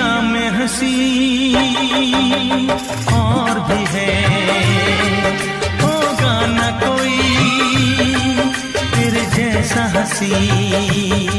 दुनिया में हँसी और भी है। होगा न कोई तेरे जैसा हँसी।